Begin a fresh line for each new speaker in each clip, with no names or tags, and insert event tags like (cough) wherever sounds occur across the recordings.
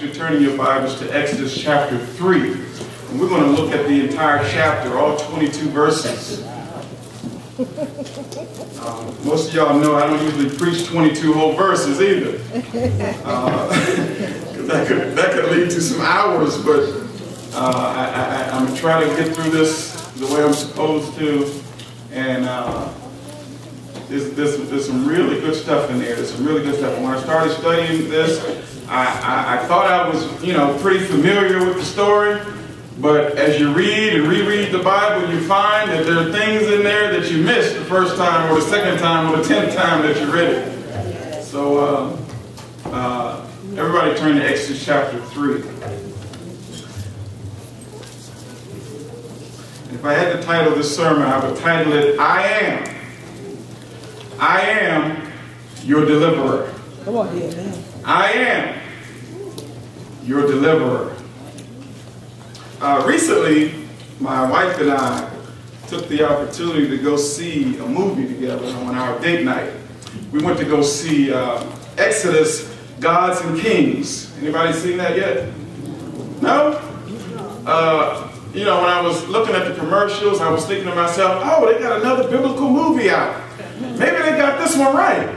you to turn in your Bibles to Exodus chapter 3. And we're going to look at the entire chapter, all 22 verses. Uh, most of y'all know I don't usually preach 22 whole verses either. Uh, (laughs) that, could, that could lead to some hours, but uh, I, I'm going to try to get through this the way I'm supposed to. And uh, there's, there's, there's some really good stuff in there. There's some really good stuff. And when I started studying this, I, I, I thought I was, you know, pretty familiar with the story. But as you read and reread the Bible, you find that there are things in there that you missed the first time or the second time or the tenth time that you read it. So uh, uh, everybody turn to Exodus chapter 3. If I had to title this sermon, I would title it, I Am. I am your deliverer.
Come on here, man.
I am your deliverer. Uh, recently, my wife and I took the opportunity to go see a movie together on our date night. We went to go see uh, Exodus, Gods and Kings. Anybody seen that yet? No? Uh, you know, when I was looking at the commercials, I was thinking to myself, oh, they got another biblical movie out. Maybe they got this one right.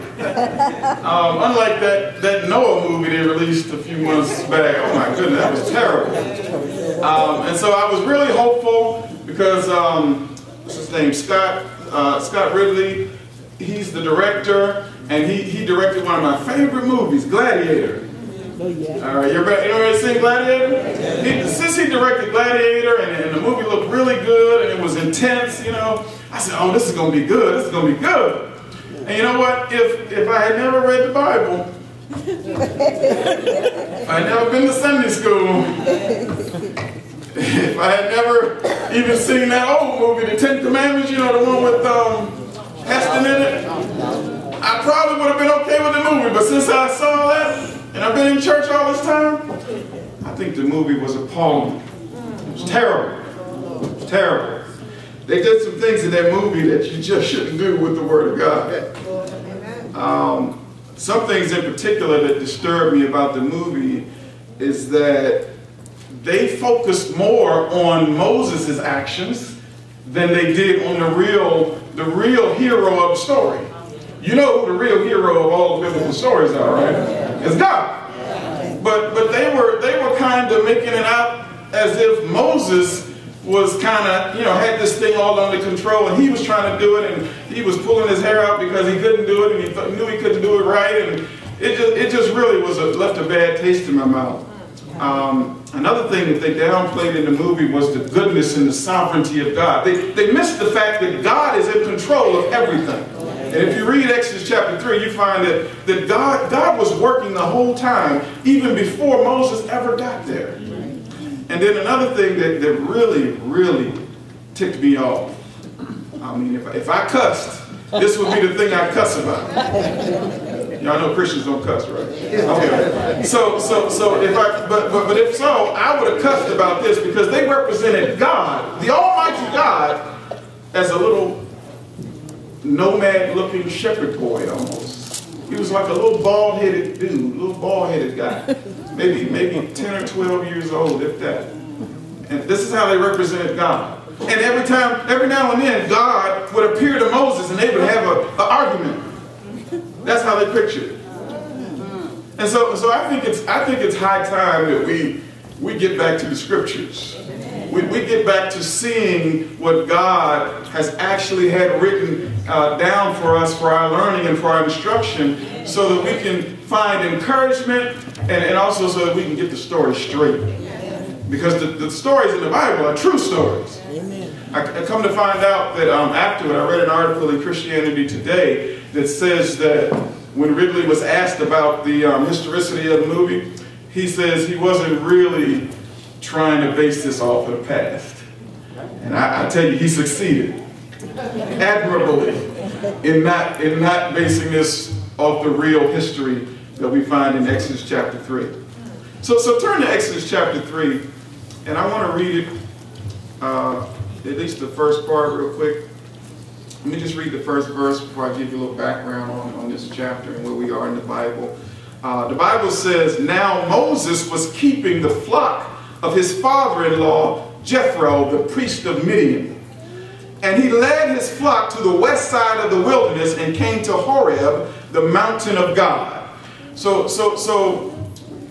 Um, unlike that, that Noah movie they released a few months back. Oh my goodness, that was terrible. Um, and so I was really hopeful because, um, what's his name, Scott, uh, Scott Ridley, he's the director, and he, he directed one of my favorite movies, Gladiator. All right, you ever, ever seen Gladiator? He, since he directed Gladiator and, and, the movie looked really good and it was intense, you know, I said, oh, this is going to be good. This is going to be good. And you know what? If, if I had never read the Bible, if I had never been to Sunday school, if I had never even seen that old movie, The Ten Commandments, you know, the one with um, Heston in it, I probably would have been okay with the movie. But since I saw that, and I've been in church all this time, I think the movie was appalling. It was terrible. It was terrible. They did some things in that movie that you just shouldn't do with the Word of God. Um, some things in particular that disturbed me about the movie is that they focused more on Moses' actions than they did on the real, the real hero of the story. You know who the real hero of all the biblical stories are, right? It's God. But but they were they were kind of making it out as if Moses was kind of, you know, had this thing all under control and he was trying to do it and he was pulling his hair out because he couldn't do it and he knew he couldn't do it right and it just, it just really was a, left a bad taste in my mouth. Um, another thing that they downplayed in the movie was the goodness and the sovereignty of God. They, they missed the fact that God is in control of everything. And if you read Exodus chapter 3, you find that, that God, God was working the whole time, even before Moses ever got there. And then another thing that, that really, really ticked me off. I mean, if, if I cussed, this would be the thing I cuss about. Y'all know Christians don't cuss, right? Okay. So, so, so if I, but, but, but if so, I would have cussed about this because they represented God, the Almighty God, as a little nomad-looking shepherd boy almost. He was like a little bald-headed dude, a little bald-headed guy maybe maybe 10 or 12 years old, if that. And this is how they represented God. And every time, every now and then, God would appear to Moses and they would have an argument. That's how they pictured it. And so, so I think it's I think it's high time that we we get back to the scriptures. We, we get back to seeing what God has actually had written uh, down for us for our learning and for our instruction so that we can find encouragement and, and also so that we can get the story straight. Because the, the stories in the Bible are true stories. I, I come to find out that um, afterward, I read an article in Christianity Today that says that when Ridley was asked about the um, historicity of the movie, he says he wasn't really trying to base this off of the past. And I, I tell you, he succeeded admirably in not, in not basing this off the real history that we find in Exodus chapter 3. So, so turn to Exodus chapter 3, and I want to read it, uh, at least the first part real quick. Let me just read the first verse before I give you a little background on, on this chapter and where we are in the Bible. Uh, the Bible says, Now Moses was keeping the flock of his father-in-law, Jethro, the priest of Midian. And he led his flock to the west side of the wilderness and came to Horeb, the mountain of God. So, so, so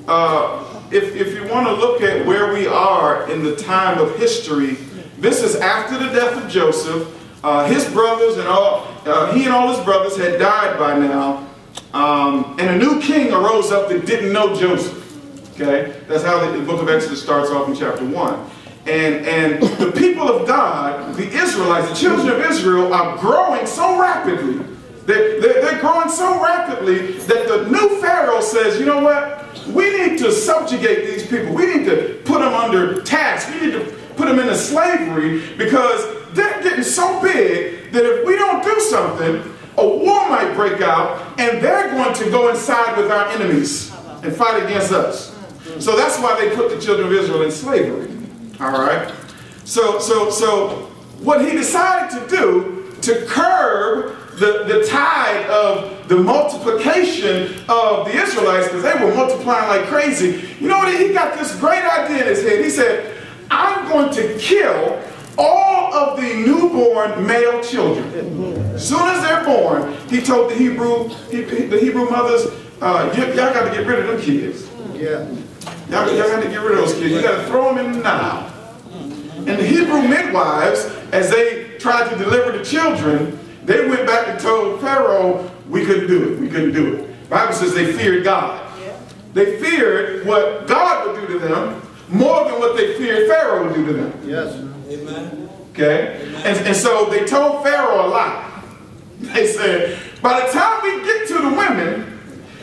uh, if, if you want to look at where we are in the time of history, this is after the death of Joseph. Uh, his brothers and all, uh, he and all his brothers had died by now. Um, and a new king arose up that didn't know Joseph. Okay? That's how the, the book of Exodus starts off in chapter 1. And, and the people of God, the Israelites, the children of Israel, are growing so rapidly. Growing so rapidly that the new Pharaoh says, you know what? We need to subjugate these people. We need to put them under tax. We need to put them into slavery because they're getting so big that if we don't do something, a war might break out and they're going to go inside with our enemies and fight against us. So that's why they put the children of Israel in slavery. All right? So, so, so what he decided to do to curb the, the tide of the multiplication of the Israelites, because they were multiplying like crazy, you know what? He got this great idea in his head. He said, I'm going to kill all of the newborn male children. As soon as they're born, he told the Hebrew, he, the Hebrew mothers, uh, y'all got to get rid of them kids. Yeah. Y'all got to get rid of those kids. You got to throw them in the Nile. And the Hebrew midwives, as they tried to deliver the children, they went back and told Pharaoh, we couldn't do it, we couldn't do it. Bible says they feared God. They feared what God would do to them more than what they feared Pharaoh would do to them.
Yes. Amen.
Okay? And, and so they told Pharaoh a lie. They said, by the time we get to the women,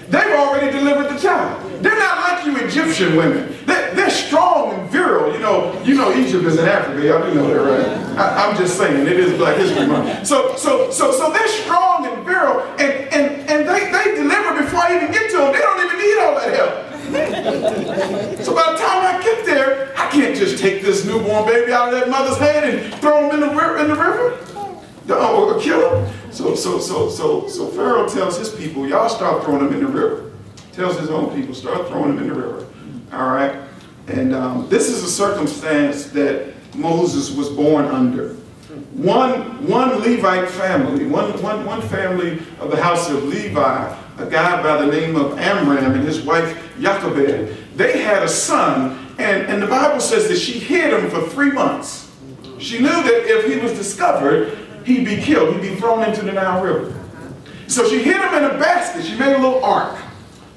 they've already delivered the child. They're not like you Egyptian women. They're, they're strong and virile. You know, you know Egypt is in Africa. Y'all do know that, right? I, am just saying, it is Black History Month. So, so, so, so they're strong and virile, and, and, and they, they deliver before I even get to them. They don't even need all that help. so by the time I get there, I can't just take this newborn baby out of that mother's hand and throw him in the river, in the river or oh, kill him. So, so, so, so, so Pharaoh tells his people, y'all start throwing them in the river tells his own people, start throwing them in the river. All right? And um, this is a circumstance that Moses was born under. One, one Levite family, one, one, one family of the house of Levi, a guy by the name of Amram and his wife Jochebed, they had a son, and, and the Bible says that she hid him for three months. She knew that if he was discovered, he'd be killed, he'd be thrown into the Nile River. So she hid him in a basket. She made a little ark.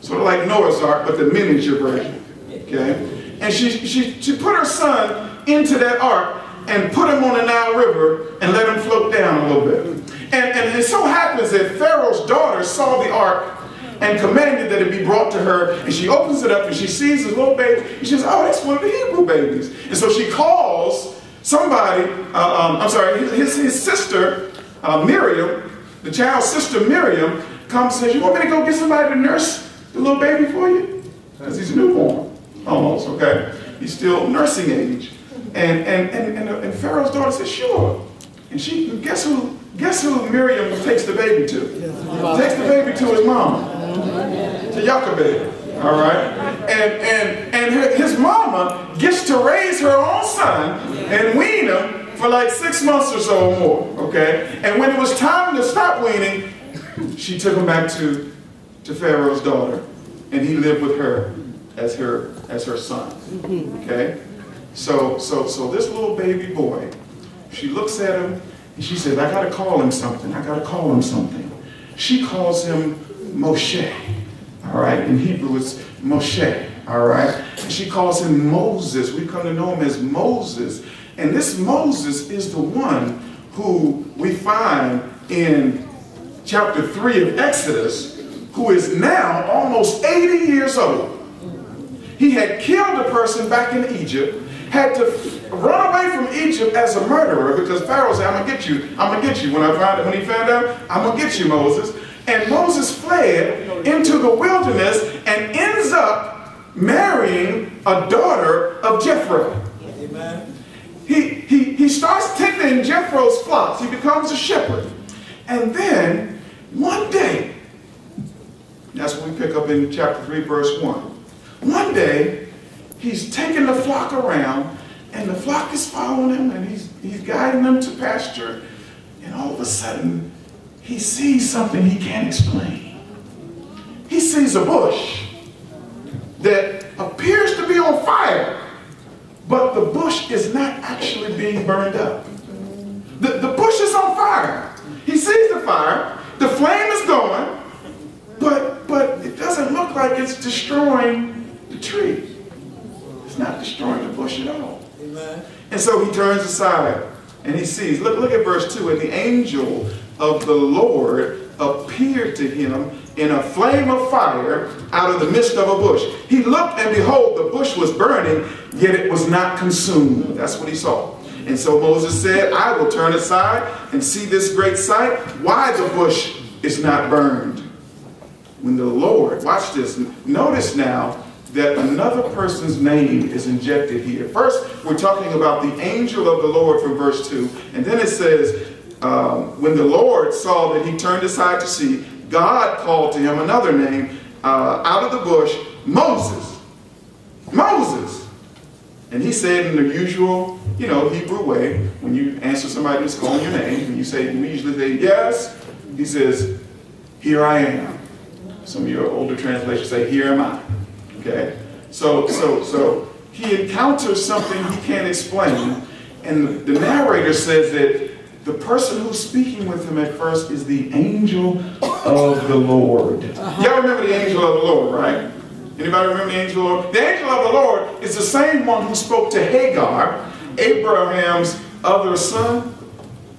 Sort of like Noah's Ark, but the miniature version. Okay? And she, she, she put her son into that ark and put him on the Nile River and let him float down a little bit. And, and it so happens that Pharaoh's daughter saw the ark and commanded that it be brought to her. And she opens it up and she sees this little baby. And she says, oh, that's one of the Hebrew babies. And so she calls somebody, uh, um, I'm sorry, his, his sister, uh, Miriam, the child's sister Miriam, comes and says, you want me to go get somebody to nurse the little baby for you? Because he's a newborn, almost, okay? He's still nursing age. And, and, and, and, and Pharaoh's daughter says, sure. And she, guess who, guess who Miriam takes the baby to? Takes the baby to his mama, to Jochebed. All right, and and and his mama gets to raise her own son and wean him for like six months or so or more. Okay, and when it was time to stop weaning, she took him back to to Pharaoh's daughter, and he lived with her as her as her son. Mm-hmm. Okay? So so so this little baby boy, she looks at him and she says, I gotta call him something. I gotta call him something. She calls him Moshe. All right, in Hebrew it's Moshe. All right, and she calls him Moses. We come to know him as Moses. And this Moses is the one who we find in chapter 3 of Exodus who is now almost 80 years old. He had killed a person back in Egypt, had to run away from Egypt as a murderer because Pharaoh said, I'm gonna get you, I'm gonna get you. When I find when he found out, I'm gonna get you, Moses. And Moses fled into the wilderness and ends up marrying a daughter of Jethro. Amen. He, he, he starts tending Jethro's flocks. He becomes a shepherd. And then one day, That's what we pick up in chapter 3, verse 1. One day, he's taking the flock around, and the flock is following him, and he's, he's guiding them to pasture. And all of a sudden, he sees something he can't explain. He sees a bush that appears to be on fire, but the bush is not actually being burned up. The, the bush is on fire. He sees the fire, the flame is going, but, but it doesn't look like it's destroying the tree. It's not destroying the bush at all. Amen. And so he turns aside and he sees, look, look at verse 2, and the angel of the Lord appeared to him in a flame of fire out of the midst of a bush. He looked and behold, the bush was burning, yet it was not consumed. That's what he saw. And so Moses said, I will turn aside and see this great sight, why the bush is not burned. When the Lord, watch this, notice now that another person's name is injected here. First, we're talking about the angel of the Lord from verse 2. And then it says, um, when the Lord saw that he turned aside to see, God called to him another name uh, out of the bush, Moses. Moses. And he said in the usual, you know, Hebrew way, when you answer somebody who's calling your name, and you say, you usually say, yes, he says, here I am. Some of your older translations say, here am I. Okay? So, so, so he encounters something he can't explain, and the narrator says that the person who's speaking with him at first is the angel of the Lord. Uh-huh. Y'all remember the angel of the Lord, right? Anybody remember the angel of the Lord? The angel of the Lord is the same one who spoke to Hagar, Abraham's other son,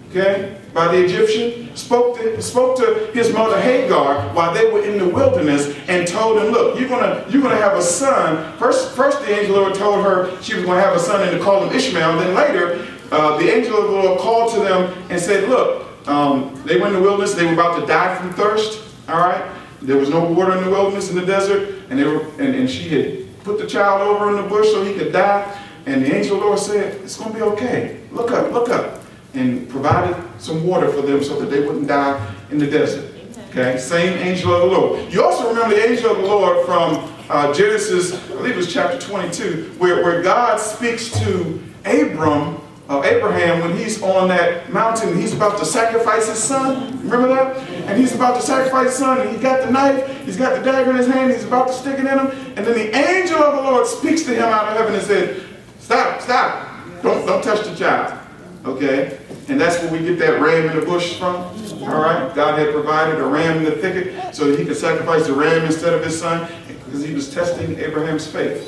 okay, by the Egyptian, spoke to, spoke to his mother Hagar while they were in the wilderness and told him, look, you're gonna, you're gonna have a son. First, first the angel of the Lord told her she was gonna have a son and to call him Ishmael. Then later, uh, the angel of the Lord called to them and said, look, um, they were in the wilderness, they were about to die from thirst, all right? There was no water in the wilderness, in the desert, and, they were, and, and she had put the child over in the bush so he could die. And the angel of the Lord said, it's going to be okay. Look up, look up. And provided some water for them so that they wouldn't die in the desert. Okay, same angel of the Lord. You also remember the angel of the Lord from uh, Genesis, I believe it was chapter 22, where, where God speaks to Abram uh, Abraham when he's on that mountain, he's about to sacrifice his son. Remember that? And he's about to sacrifice his son, and he got the knife, he's got the dagger in his hand, he's about to stick it in him. And then the angel of the Lord speaks to him out of heaven and said, Stop, stop. Don't, don't touch the child. Okay? And that's where we get that ram in the bush from. All right? God had provided a ram in the thicket so that he could sacrifice the ram instead of his son because he was testing Abraham's faith.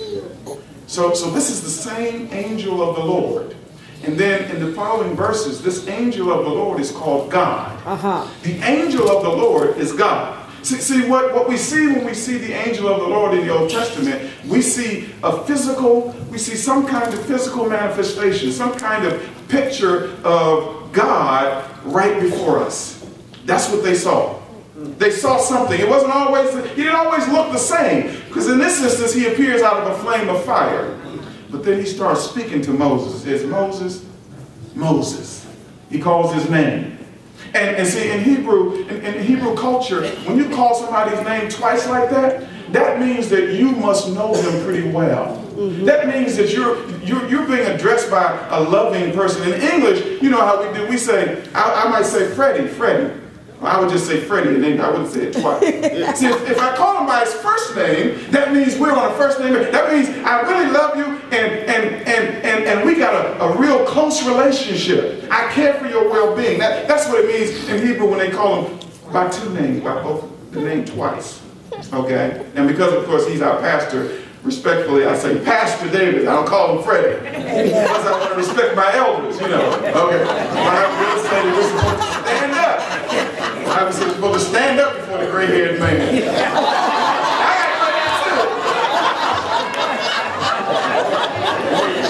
So, so this is the same angel of the Lord and then in the following verses, this angel of the Lord is called God. Uh-huh. The angel of the Lord is God. See, see what, what we see when we see the angel of the Lord in the Old Testament, we see a physical, we see some kind of physical manifestation, some kind of picture of God right before us. That's what they saw. They saw something. It wasn't always, he didn't always look the same. Because in this instance, he appears out of a flame of fire. But then he starts speaking to Moses. Says, Moses, Moses. He calls his name. And, and see, in Hebrew, in, in Hebrew culture, when you call somebody's name twice like that, that means that you must know them pretty well. Mm-hmm. That means that you're, you're, you're being addressed by a loving person. In English, you know how we do, we say, I, I might say Freddie, Freddie. I would just say Freddie and then I wouldn't say it twice. (laughs) See, if, if, I call him by his first name, that means we're on a first name. That means I really love you and and and and, and we got a, a real close relationship. I care for your well-being. That, that's what it means in Hebrew when they call him by two names, by both the name twice. Okay? And because of course he's our pastor, respectfully, I say Pastor David. I don't call him Freddie. because I want to respect my elders, you know. Okay. I have to say this stand up. I was supposed to stand up before the gray-haired man.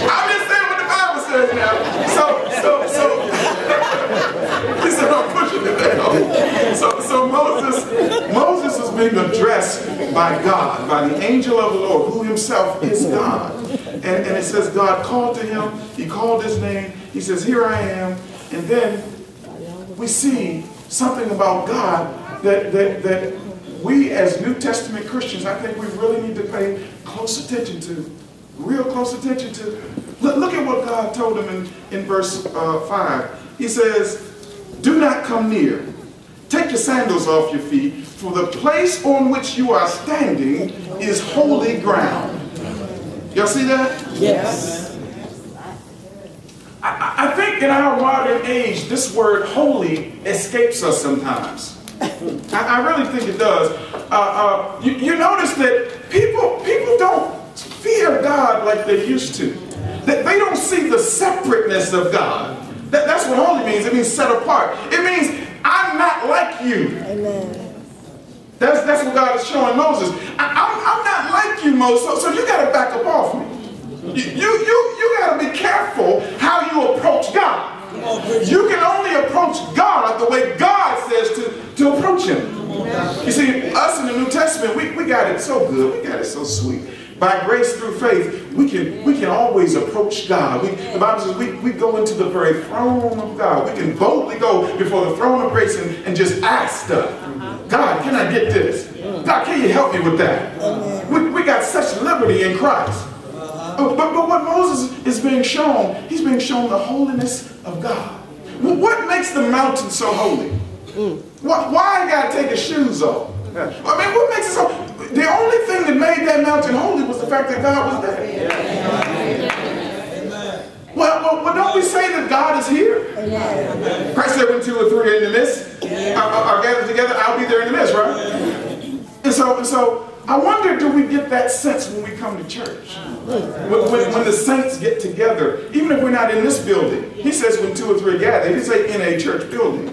I am just saying what the Bible says now. So, so, so, (laughs) he said I'm pushing it down. So, so Moses, Moses being addressed by God, by the angel of the Lord, who himself is God. And, and it says God called to him, he called his name, he says, here I am. And then we see something about God that, that, that we as New Testament Christians, I think we really need to pay close attention to. Real close attention to. Look, look at what God told him in, in verse uh, 5. He says, Do not come near. Take your sandals off your feet, for the place on which you are standing is holy ground. Y'all see that?
Yes.
I, I think in our modern age, this word holy escapes us sometimes. I, I really think it does. Uh, uh, you, you notice that people, people don't fear God like they used to. That they don't see the separateness of God. That, that's what holy means. It means set apart. It means not like you.
Amen.
That's, that's what God is showing Moses. I, I'm, I'm not like you, Moses, so, so you got to back up off me. You, you, you, you got to be careful how you approach God. You can only approach God the way God says to, to approach Him. You see, us in the New Testament, we, we got it so good. We got it so sweet. By grace through faith, we can we can always approach God. We, the Bible says we, we go into the very throne of God. We can boldly go before the throne of grace and, and just ask stuff. God, can I get this? God, can you help me with that? We, we got such liberty in Christ. But, but, but what Moses is being shown, he's being shown the holiness of God. What makes the mountain so holy? Why, why to take his shoes off? I mean, what makes it so? The only thing that made that mountain holy was the fact that God was there. Well, well, well, don't we say that God is here? Christ said, when two or three are in the midst, are, are- are gathered together, I'll be there in the midst, right? And so, and so, I wonder, do we get that sense when we come to church? When, when, when the saints get together, even if we're not in this building. He says when two or three are gathered. He didn't say in a church building.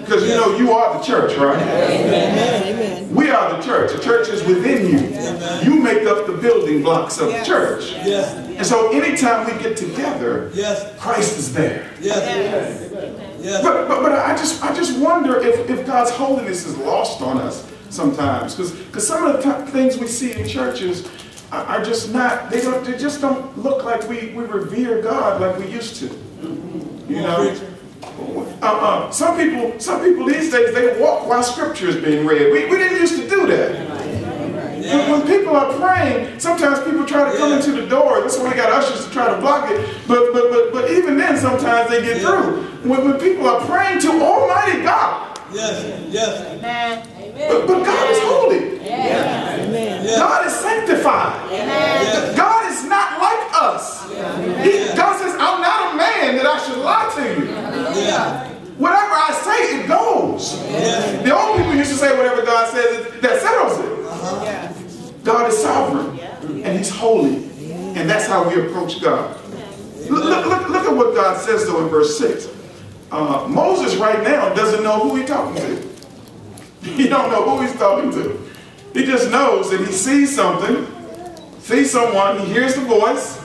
Because you know you are the church, right?
Amen. Amen.
We are the church. The church is within you. You make up the building blocks of the church.
Yes.
And so anytime we get together,
Yes.
Christ is there.
Yes. Yes.
But, but, but I just I just wonder if, if God's holiness is lost on us sometimes. Because because some of the t- things we see in churches are, are just not, they don't they just don't look like we, we revere God like we used to. You know? Uh, uh, some people, some people these days they walk while scripture is being read. We, we didn't used to do that. When, when people are praying, sometimes people try to come into the door. That's why we got ushers to try to block it. But but but but even then, sometimes they get through. When, when people are praying to Almighty God,
Yes. Yes. Amen.
but, but God is holy.
Amen.
Yes.
God is sanctified.
Yes.
God is not like us. He- God says, I'm not a man that I should lie to you.
Yeah.
Whatever I say, it goes.
Yes.
The old people used to say whatever God says, that settles it. God is sovereign and He's holy. And that's how we approach God. Look, look, look, look at what God says though in verse 6. Uh, Moses right now doesn't know who he's talking to. (laughs) He don't know who he's talking to. He just knows that he sees something, sees someone, he hears the voice,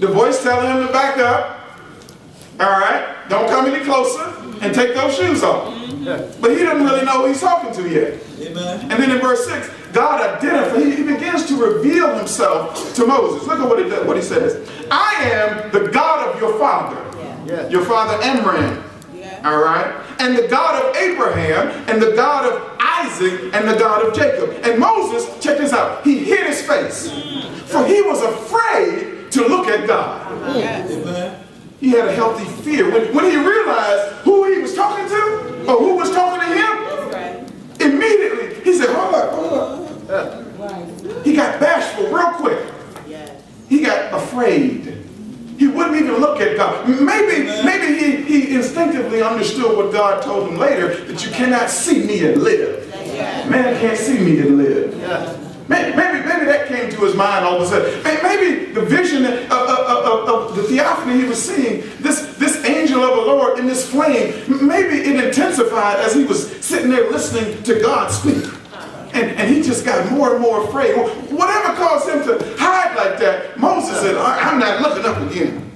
the voice telling him to back up. All right, don't come any closer and take those shoes off. Mm-hmm. But he doesn't really know who he's talking to yet.
Amen.
And then in verse 6, God identifies, he, he begins to reveal himself to Moses. Look at what he, does- what he says. I am the God of your father, your father Amram. All right? And the God of Abraham, and the God of Isaac, and the God of Jacob. And Moses, check this out, he hid his face. Mm. For he was afraid to look at God.
Amen.
He had a healthy fear. When, when he realized who he was talking to, or who was talking to him, immediately he said, hold up, hold up. He got bashful real quick. He got afraid. He wouldn't even look at God. Maybe, maybe he, he instinctively understood what God told him later, that you cannot see me and live. Man can't see me and live. Maybe, maybe, maybe that came to his mind all of a sudden. Maybe the vision of, of, of, of- the theophany he was seeing, this, this angel of the Lord in this flame, maybe it intensified as he was sitting there listening to God speak. And, and he just got more and more afraid. Whatever caused him to hide like that, Moses said, "I- I'm not looking up again.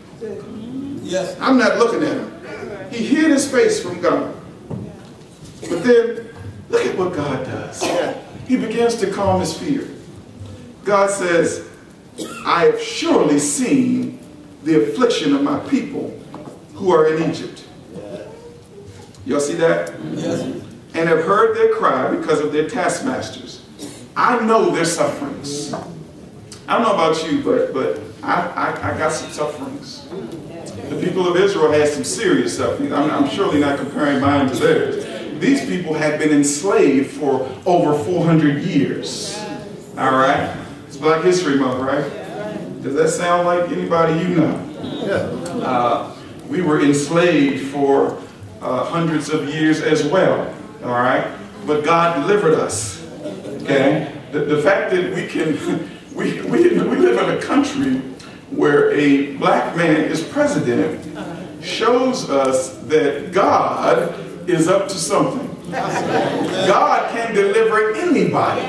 Yes.
I'm not looking at him. He hid his face from God. But then, look at what God does. He begins to calm his fear. God says, I have surely seen the affliction of my people who are in Egypt. Y'all see that?
Yes.
and have heard their cry because of their taskmasters. I know their sufferings. I don't know about you, but, but I, I, I got some sufferings. The people of Israel had some serious sufferings. I'm, I'm surely not comparing mine to theirs. These people had been enslaved for over 400 years. All right? It's Black History Month, right? Does that sound like anybody you know? Uh, we were enslaved for uh, hundreds of years as well. All right? But God delivered us. Okay? The, the fact that we can, (laughs) we, we, we live in a country where a black man is president shows us that God is up to something. God can deliver anybody.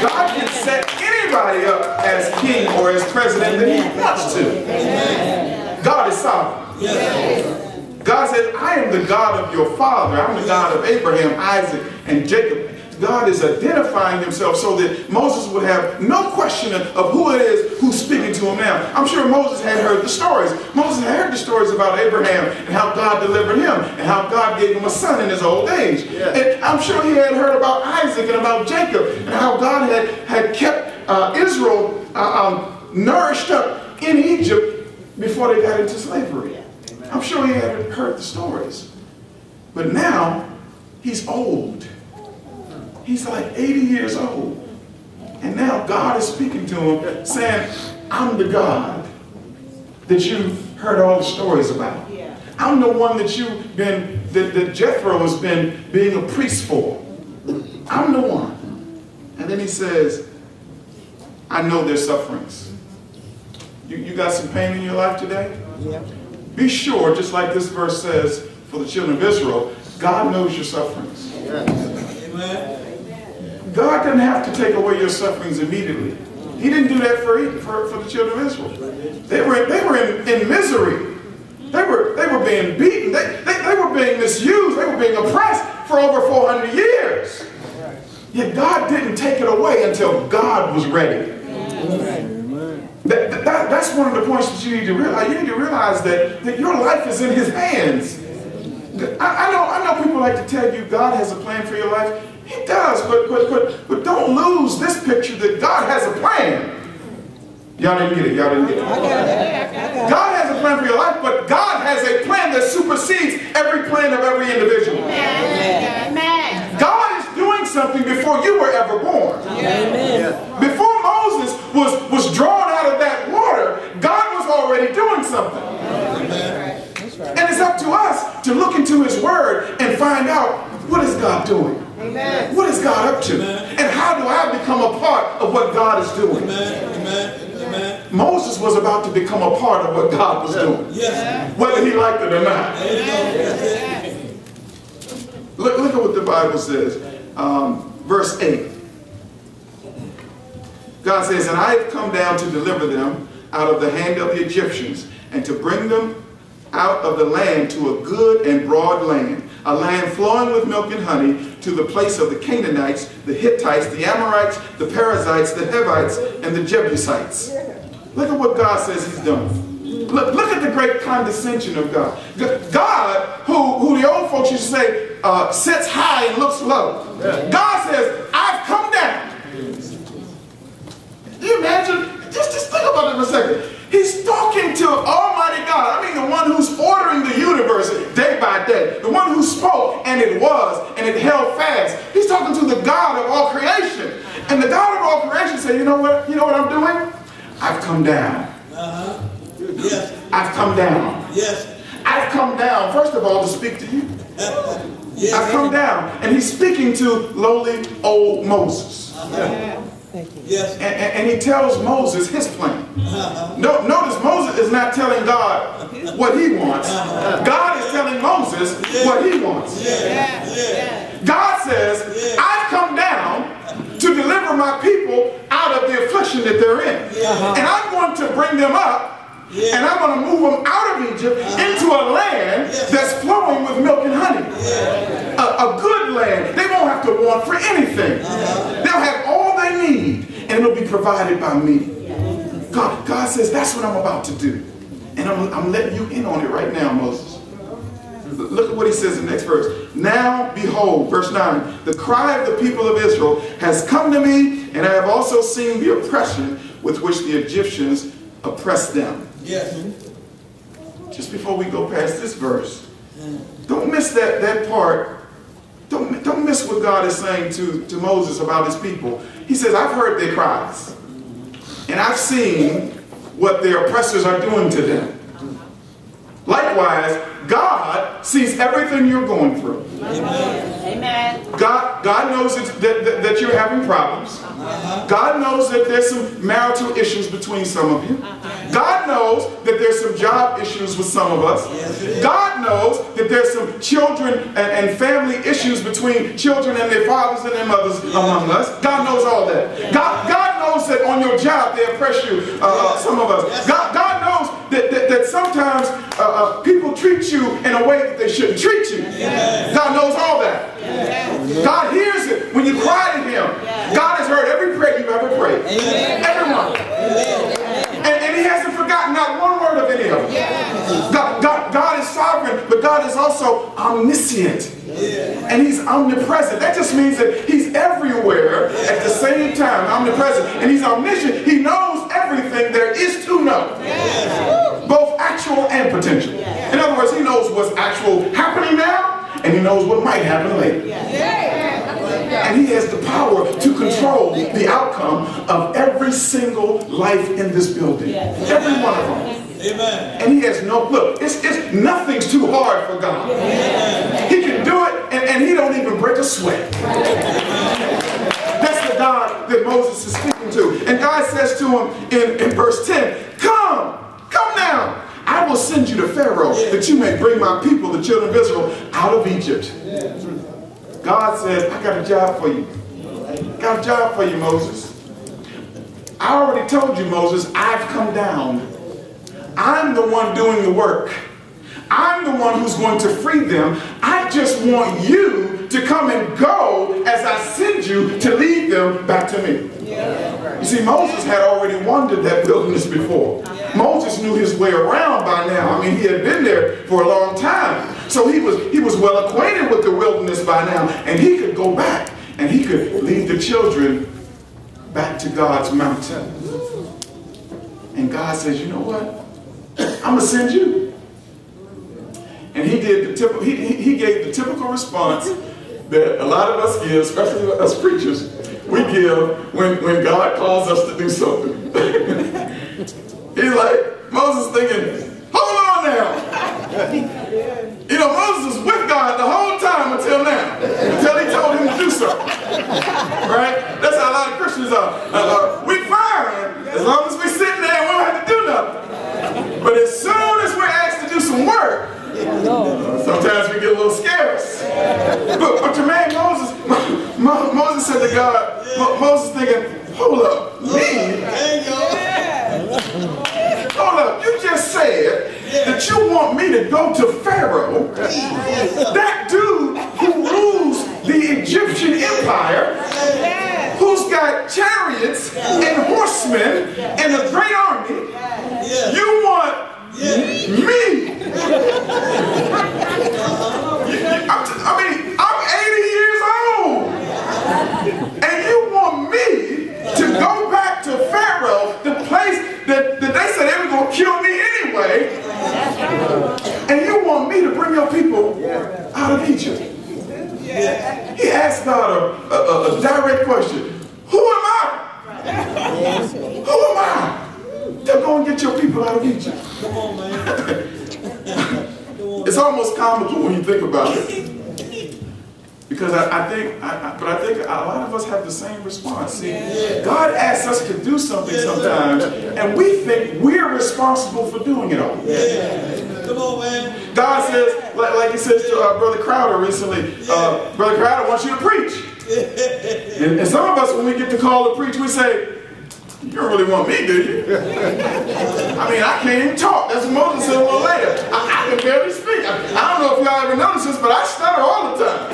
God can set anybody up as king or as president that he wants to. God is sovereign. God says, I am the God of your father. I'm the God of Abraham, Isaac, and Jacob. God is identifying himself so that Moses would have no question of who it is who's speaking to him now. I'm sure Moses had heard the stories. Moses had heard the stories about Abraham and how God delivered him and how God gave him a son in his old age. Yeah. And I'm sure he had heard about Isaac and about Jacob and how God had, had kept uh, Israel uh, um, nourished up in Egypt before they got into slavery. I'm sure he had heard the stories. But now, he's old. He's like 80 years old. And now God is speaking to him saying, I'm the God that you've heard all the stories about. I'm the one that you've been, that, that Jethro has been being a priest for. I'm the one. And then he says, I know their sufferings. You, you got some pain in your life today? Yeah. Be sure, just like this verse says for the children of Israel, God knows your sufferings. Yes. Amen. God doesn't have to take away your sufferings immediately. He didn't do that for, for, for the children of Israel. They were, they were in, in misery. They were, they were being beaten. They, they, they were being misused. They were being oppressed for over 400 years. Yet God didn't take it away until God was ready. That, that, that's one of the points that you need to realize. You need to realize that, that your life is in his hands. I, I, know, I know people like to tell you God has a plan for your life. He does, but, but, but, but don't lose this picture that God has a plan. Y'all didn't get it. Y'all didn't get it. God has a plan for your life, but God has a plan that supersedes every plan of every individual. Amen. God is doing something before you were ever born. Amen. Before Moses was, was drawn out of that water, God was already doing something. And it's up to us to look into his word and find out what is God doing. Amen. What is God up to? Amen. And how do I become a part of what God is doing? Amen. Amen. Moses was about to become a part of what God was doing. Yes. Whether he liked it or not. Look, look at what the Bible says. Um, verse 8. God says, And I have come down to deliver them out of the hand of the Egyptians and to bring them out of the land to a good and broad land, a land flowing with milk and honey, to the place of the Canaanites, the Hittites, the Amorites, the Perizzites, the Hivites, and the Jebusites. Look at what God says he's done. Look, look at the great condescension of God. God, who, who the old folks used to say, uh, sits high and looks low. God says, I've come down. you imagine? Just, just think about it for a second. He's talking to Almighty God. I mean the one who's ordering the universe day by day. The one who spoke and it was and it held fast. He's talking to the God of all creation. And the God of all creation said, you know what? You know what I'm doing? I've come down. Uh-huh. Yes. I've come down. Yes. I've come down, first of all, to speak to you. (laughs) yes. I've come down. And he's speaking to lowly old Moses. Yes. And, and, and, he tells Moses his plan. Uh-huh. No, notice Moses is not telling God what he wants. Uh-huh. God is telling Moses yeah. what he wants. Yeah. Yeah. God says, I've come down to deliver my people out of the affliction that they're in. Uh-huh. And I'm going to bring them up yeah. And I'm going to move them out of Egypt uh into a land yes. that's flowing with milk and honey. Yeah. A, a, good land. They won't have to want for anything. Uh. They'll have all they need, and it'll be provided by me. God, God says, that's what I'm about to do. And I'm, I'm letting you in on it right now, Moses. Look at what he says in the next verse. Now, behold, verse 9, the cry of the people of Israel has come to me, and I have also seen the oppression with which the Egyptians oppressed them.
Yes.
Just before we go past this verse, don't miss that, that part. Don't, don't miss what God is saying to, to Moses about his people. He says, I've heard their cries, and I've seen what their oppressors are doing to them. Likewise, God sees everything you're going through.
Amen.
God, God knows that, that, that you're having problems. God knows that there's some marital issues between some of you. God knows that there's some job issues with some of us. God knows that there's some children and, and family issues between children and their fathers and their mothers among us. God knows all that. God, God knows that on your job they oppress you, uh, uh, some of us. God, God that, that, that sometimes uh, uh, people treat you in a way that they shouldn't treat you. God knows all that. God hears it when you cry to Him. God has heard every prayer you've ever prayed. Everyone. And, and He hasn't forgotten not one word of any of them. God, God, God is sovereign, but God is also omniscient. And He's omnipresent. That just means that He's everywhere at the same time, omnipresent. And He's omniscient. He knows everything there is to know, both actual and potential. In other words, He knows what's actual happening now, and He knows what might happen later. And he has the power to control the outcome of every single life in this building. Every one of them.
Amen.
And he has no, look, it's, it's nothing's too hard for God. He can do it and, and he don't even break a sweat. That's the God that Moses is speaking to. And God says to him in, in verse 10, come, come now. I will send you to Pharaoh that you may bring my people, the children of Israel, out of Egypt. God says, I got a job for you. Got a job for you, Moses. I already told you, Moses, I've come down. I'm the one doing the work. I'm the one who's going to free them. I just want you to come and go as I send you to lead them back to me. You see, Moses had already wandered that wilderness before. Moses knew his way around by now. I mean, he had been there for a long time. So he was, he was well acquainted with the wilderness by now. And he could go back and he could lead the children back to God's mountain. And God says, you know what? I'm going to send you. And he did the typical, he, he gave the typical response that a lot of us give, especially us preachers, we give when, when God calls us to do something. (laughs) He's like, Moses thinking, hold on now. You know, Moses was with God the whole time until now, until he told Right? That's how a lot of Christians are. Uh, uh, we fine as long as we sitting there and we don't have to do nothing. But as soon as we're asked to do some work, sometimes we get a little scarce. But, but man Moses, Mo- Mo- Moses said to God, Mo- Moses thinking, hold up, me? Hold up, you just said that you want me to go to Pharaoh, that dude the Egyptian empire, who's got chariots and horsemen and a great army. You want me? T- I mean, I'm 80 years old. And you want me to go back to Pharaoh, the place that, that they said they were going to kill me anyway. And you want me to bring your people out of Egypt. He asked God a, a, a direct question. Who am I? Who am I? To go and get your people out of Egypt.
Come on, man.
It's almost comical when you think about it. Because I, I think, I, I- but I think a lot of us have the same response. See, God asks us to do something sometimes, and we think we're responsible for doing it all.
Come on, man.
God says, like, like he says to uh, Brother Crowder recently, uh, Brother Crowder wants you to preach. (laughs) And, and some of us, when we get the call to preach, we say, you don't really want me, do you? I mean, I can't even talk. That's what Moses said a little later. I, I can barely speak. I, I don't know if y'all ever noticed this, but I stutter all the time.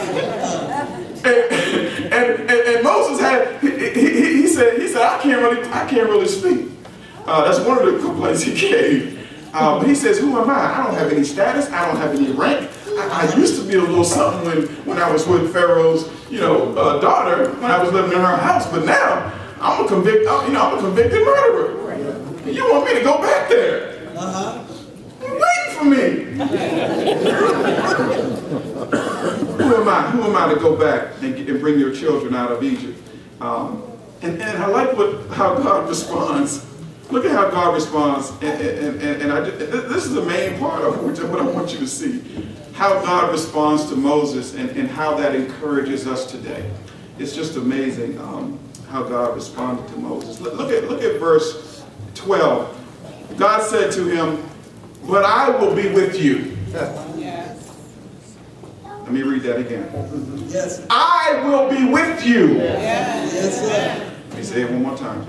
And, and, and, and Moses had, he, he, he said, he said, I can't really, I can't really speak. Uh, that's one of the complaints he gave. Uh, but he says, who am I? I don't have any status. I don't have any rank. I, I used to be a little something when, when I was with Pharaoh's, you know, uh, daughter when I was living in her house. But now I'm a convict, uh, you know, I'm a convicted murderer. And You want me to go back there?
Uh-huh.
Wait for me. Who am I? Who am I to go back and, and bring your children out of Egypt? Um, and, and I like what how God responds. Look at how God responds, and, and, and, and I, this is the main part of which, what I want you to see. How God responds to Moses and, and how that encourages us today. It's just amazing um, how God responded to Moses. Look, look at, look at verse 12. God said to him, but I will be with you. Yes. Let me read that again.
Yes.
I will be with you.
Yes, sir.
Let me say it one more time.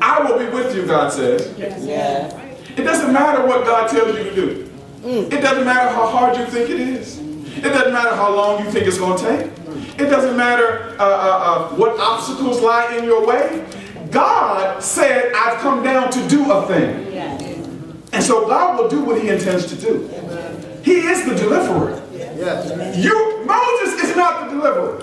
I will be with you, God says. It doesn't matter what God tells you to do. It doesn't matter how hard you think it is. It doesn't matter how long you think it's going to take. It doesn't matter uh, uh, uh, what obstacles lie in your way. God said, I've come down to do a thing. And so God will do what he intends to do. He is the deliverer. You, Moses is not the deliverer.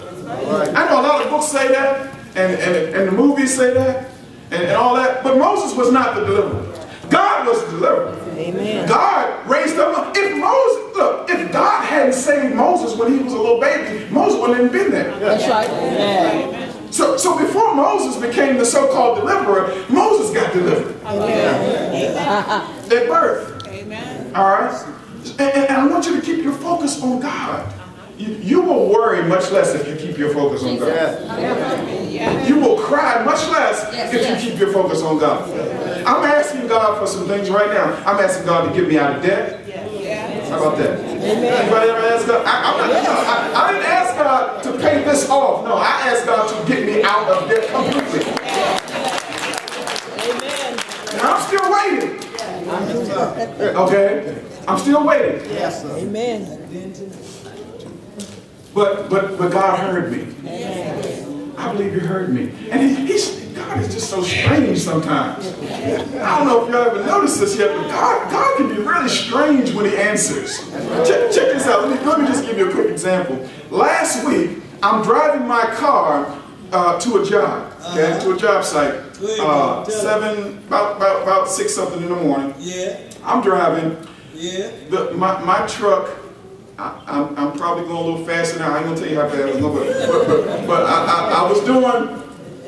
I know a lot of books say that, and, and, and the movies say that, and, and all that, but Moses was not the deliverer. God was the deliverer.
Amen.
God raised them up. If Moses, look, if God hadn't saved Moses when he was a little baby, Moses wouldn't have been there.
That's right. Amen.
So, so before Moses became the so-called deliverer, Moses got delivered at birth.
Amen.
All right? And- and I want you to keep your focus on God. You, you will worry much less if you keep your focus on God. You will cry much less if you keep your focus on God. I'm asking God for some things right now. I'm asking God to get me out of debt. How about that? Anybody ever ask God? I, I'm not, no, I, I didn't ask God to pay this off. No, I asked God to get me out of debt completely.
Amen.
And I'm still waiting. Okay? I'm still waiting. Yes, sir.
Amen.
But but but God heard me. I believe He heard me. And he, he's God is just so strange sometimes. I don't know if y'all ever noticed this yet, but God God can be really strange when He answers. Check, check this out. Let me, let me just give you a quick example. Last week, I'm driving my car uh, to a job, okay, to a job site. Uh, seven, about, about about six something in the morning.
Yeah.
I'm driving.
Yeah.
The, my, my truck, I, I'm, I'm probably going a little faster now. I ain't gonna tell you how fast I was going, but, but, but, I, I, I was doing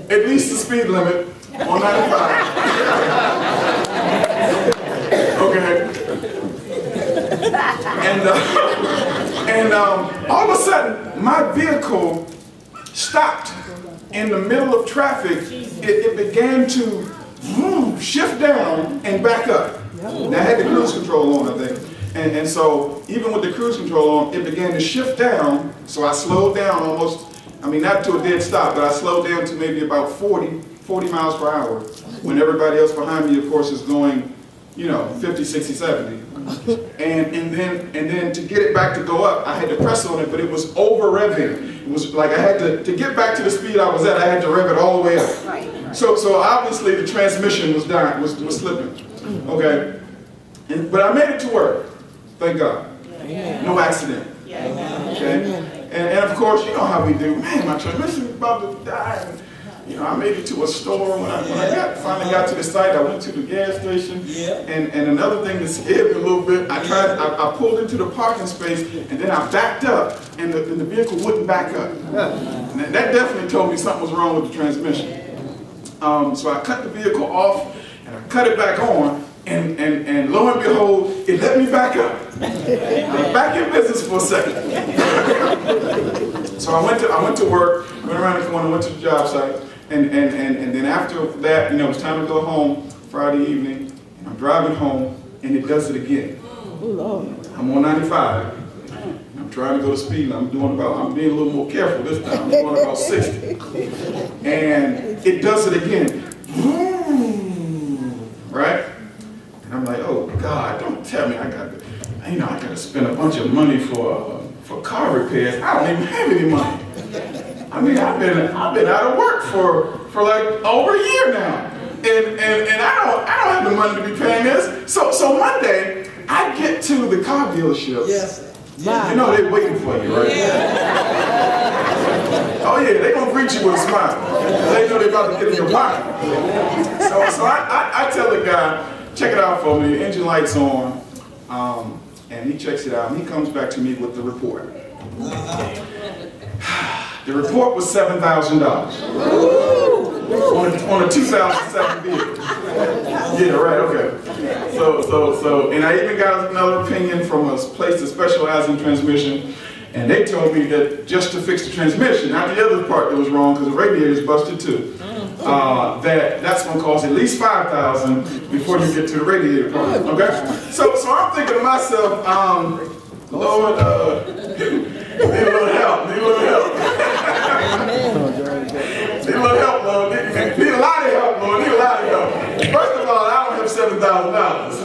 at least the speed limit on 95. okay. And, uh, and um, all of a sudden, my vehicle stopped in the middle of traffic. It, it began to vroom, shift down and back up. Now, I had the cruise control on, I think. And, and so, even with the cruise control on, it began to shift down. So I slowed down almost, I mean, not to a dead stop, but I slowed down to maybe about 40, 40 miles per hour. When everybody else behind me, of course, is going, you know, 50, 60, 70. And, and then and then to get it back to go up, I had to press on it, but it was over revving. It was like I had to, to get back to the speed I was at, I had to rev it all the way up. So so obviously the transmission was dying, was, was slipping. Okay. And, but I made it to work. Thank God. No accident. Okay. And, and of course, you know how we do. Man, my transmission is about to die. And, you know, I made it to a store when I, when I got, finally got to the site. I went to the gas station.
Yeah.
And, and another thing that scared me a little bit, I tried, I, I pulled into the parking space and then I backed up and the, and the vehicle wouldn't back up. And that- that definitely told me something was wrong with the transmission. Um, so I cut the vehicle off and I cut it back on and, and, and lo and behold, it let me back up. Back in business for a second. so I went to I went to work, went around the corner, went to the job site, and, and, and, and then after that, you know, it was time to go home Friday evening, and I'm driving home, and it does it again.
Oh, Lord.
I'm on 95. I'm trying to go to speed. I'm doing about, I'm being a little more careful this time. I'm going about 60. And it does it again. Right? And I'm like, oh God, don't tell me I got to, you know, I got to spend a bunch of money for, uh, for car repairs. I don't even have any money. I mean, I've been, I've been out of work for, for like over a year now. And, and, and I don't, I don't have the money to be paying this. So, so Monday, I get to the car dealership.
Yes, sir.
You know they're waiting for you, right? Yeah. Oh yeah, they're gonna greet you with a smile. They know they're about to get in your pocket. So, so I, I, I tell the guy, check it out for me, engine light's on. Um, and he checks it out and he comes back to me with the report. (sighs) The report was seven thousand dollars on a, on a 2007 vehicle. Yeah, right. Okay. So, so, so, and I even got another opinion from a place that specializes in transmission, and they told me that just to fix the transmission, not the other part that was wrong because the radiator is busted too. Mm. Uh, that that's going to cost at least five thousand before you get to the radiator part. Okay. So, so I'm thinking to myself, um, Lord, uh, need a little help. Need a little help. Need a little help, Lord. Need, need a lot of help, Lord. Need a lot of help. First of all, I don't have seven thousand dollars.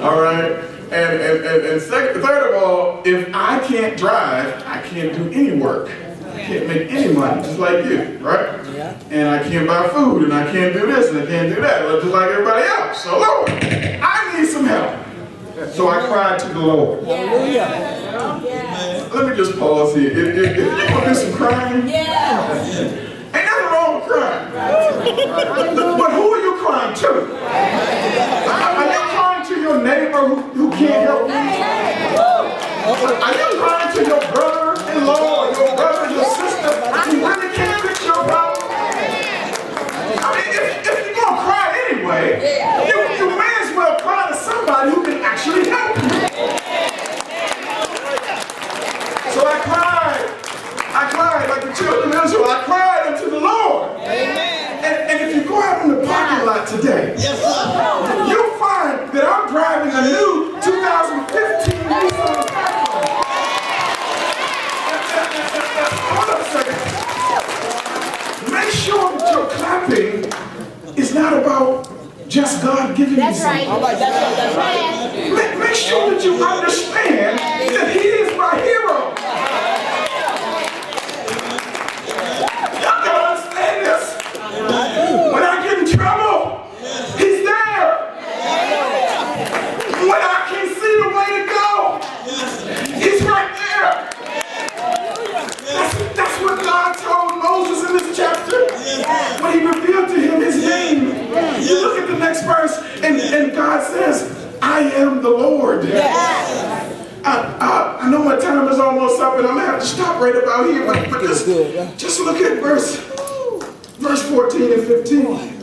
All right. And and, and, and second, third of all, if I can't drive, I can't do any work. I can't make any money, just like you, right?
Yeah.
And I can't buy food, and I can't do this, and I can't do that, just like everybody else. So Lord, I need some help. So I cried to the Lord.
Hallelujah.
Let me just pause here. If, if, if you want to do some crying, yeah. ain't nothing wrong with crying. But who are you crying to? Are you crying to your neighbor who, who can't help you? Are you crying to your brother-in-law or your brother, your sister who really can't fix your problem? I mean, if, if you're going to cry anyway, you, you may as well cry to somebody who can actually help you. So I cried. I cried like the children of Israel. I cried unto the Lord. And, and if you go out in the parking lot today,
Yes, sir.
Just God giving you
That's
something.
right.
All right, that's right, that's right.
Make, make sure that you understand that He is my hero. Y'all gotta understand this. When I get in trouble, He's there. When I can't see the way to go, He's right there. That's, that's what God told Moses in this chapter when He revealed to him His name. You look at the next verse, and, and God says, I am the Lord. I, I, I know my time is almost up, and I'm gonna have to stop right about here. But, but just, just look at verse, verse 14 and 15.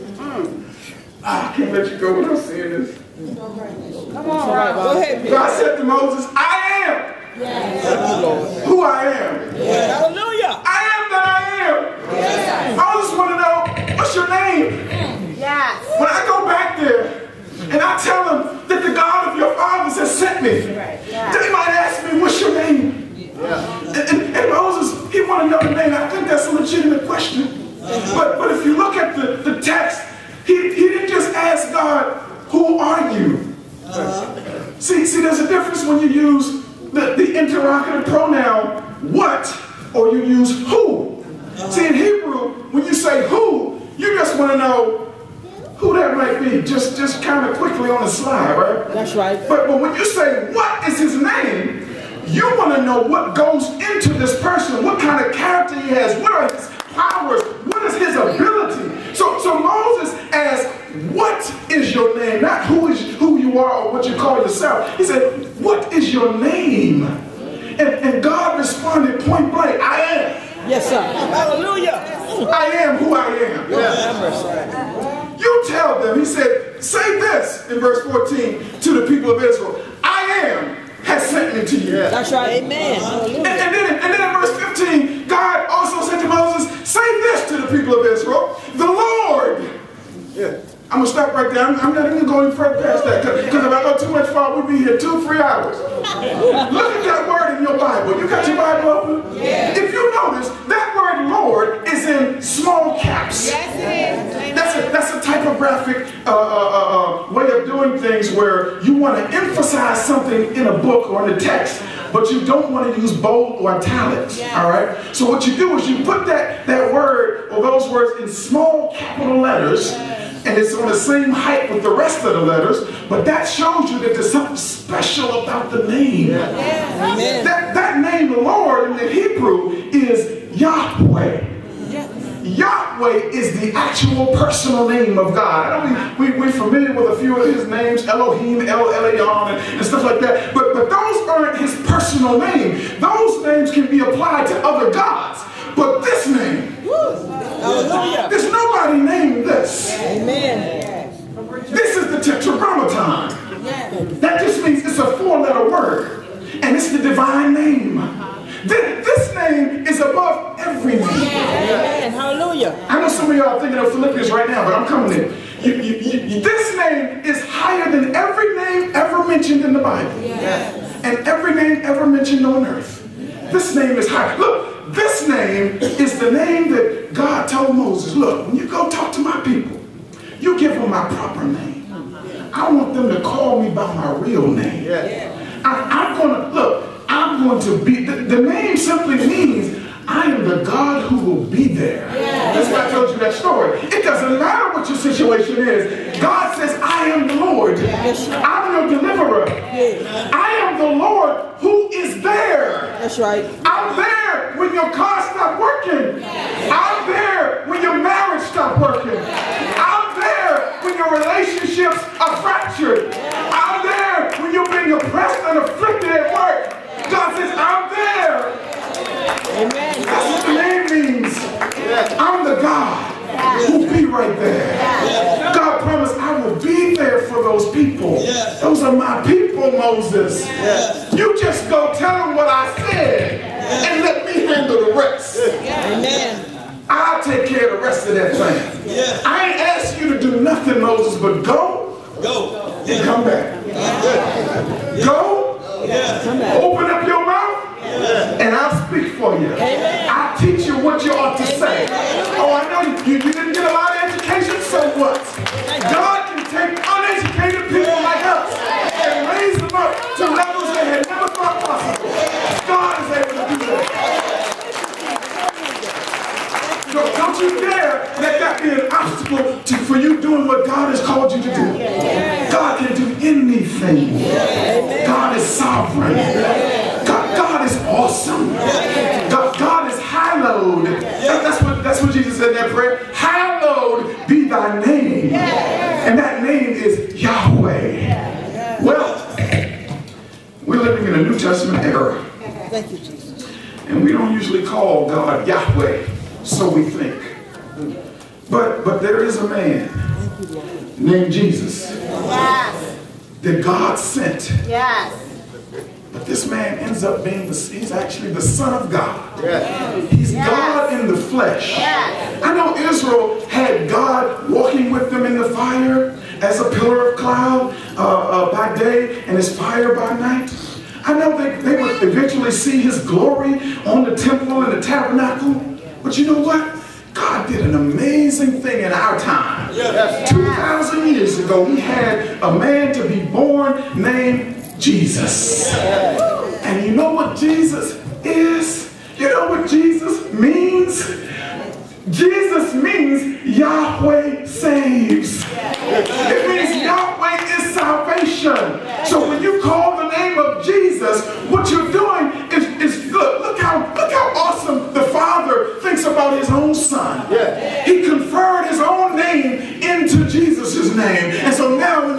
Ah, I can't let you go without saying this.
All right, go ahead,
God said to Moses, I am yes. who I am. Yes.
Hallelujah.
I am that I am. Yes. I just want to know, what's your name?
Yes.
When I go back there and I tell them that the God of your fathers has sent me, they might ask me, what's your name? And, and, and Moses, he wanted to know the name. I think that's a legitimate question. But, but if you look at the, the text, he, he didn't just ask God, who are you? Uh-huh. See, see, there's a difference when you use the, the interrogative pronoun what or you use who. See, in Hebrew, when you say who, you just want to know who that might be, just, just kind of quickly on the slide, right?
That's right.
But, but when you say what is his name, you want to know what goes into this person, what kind of character he has, what are his powers, what is his ability. So, so Moses asked, what is your name? Not who is who you are or what you call yourself. He said, what is your name? And, and God responded point blank, I am.
Yes, sir. Hallelujah.
I am who I am. You tell them, he said, say this in verse 14 to the people of Israel. I am has sent me to you.
That's right. Amen.
And, and then, and then in verse 15, God also said to Moses, say this to the people of Israel, the Lord. I'm going to stop right there. I'm, I'm not even going further past that because if I go too much far, we'll be here two, three hours. Look at that word in your Bible. You got your Bible open? If you notice, that word Lord is in small caps. Yes, it is. That's a, that's a typographic uh, uh, uh, uh, way of doing things where you want to emphasize something in a book or in a text, but you don't want to use bold or italics. All right. So what you do is you put that that word or those words in small capital letters, and it's on the same height with the rest of the letters, but that shows you that there's something special about the name.
Amen.
That, that name, the Lord, in the Hebrew is Yahweh. Yahweh is the actual personal name of God. I know we, we, we're familiar with a few of his names, Elohim, El Elyon, and, and stuff like that, but, but those aren't his personal name. Those names can be applied to other gods. But this name,
Hallelujah.
there's nobody named this.
Amen.
This is the Tetragrammaton. That just means it's a four-letter word, and it's the divine name. This, this name is above every name.
Amen. Hallelujah.
I know some of y'all are thinking of Philippians right now, but I'm coming in. You, you, you, this name is higher than every name ever mentioned in the Bible, and every name ever mentioned on earth. This name is higher. Look, this name is the name that God told Moses. Look, when you go talk to my people, you give them my proper name. I want them to call me by my real name. I, I'm gonna look. I'm going to be. The, the name simply means I am the God who will be there. That's why I told you that story. It doesn't matter what your situation is. God says, I am the Lord. I'm your deliverer. I am the Lord who is there.
That's right.
I'm there when your car stopped working. I'm there when your marriage stopped working. I'm there when your relationships are fractured. I'm there when you're being oppressed and afflicted at work. God says, I'm there.
Amen.
That's what the name means. I'm the God who be right there. There for those people. Those are my people, Moses. You just go tell them what I said and let me handle the rest.
Amen.
I'll take care of the rest of that thing. I ain't asked you to do nothing, Moses, but go
Go.
and come back. Go, open up your mouth, and I'll speak for you. I'll teach you what you ought to say. Oh, I know you, you didn't get a lot of education, so what? God can take uneducated people like us and raise them up to levels they had never thought possible. God is able to do that. Don't, don't you dare let that be an obstacle to, for you doing what God has called you to do. God can do anything. God is sovereign. God, God
Thank you, Jesus.
And we don't usually call God Yahweh, so we think. But but there is a man named Jesus
Yes.
that God sent.
Yes.
But this man ends up being the, he's actually the son of God. He's God in the flesh.
Yes.
I know Israel had God walking with them in the fire as a pillar of cloud uh, uh, by day and as fire by night. I know they, they would eventually see his glory on the temple and the tabernacle. But you know what? God did an amazing thing in our time. 2,000 years ago, he had a man to be born named Jesus. And you know what Jesus is? You know what Jesus means? Jesus means Yahweh saves. It means Yahweh is salvation. So when you call the name of Jesus, what you're doing is, is look, look how look how awesome the Father thinks about his own son. He conferred his own name into Jesus' name. And so now when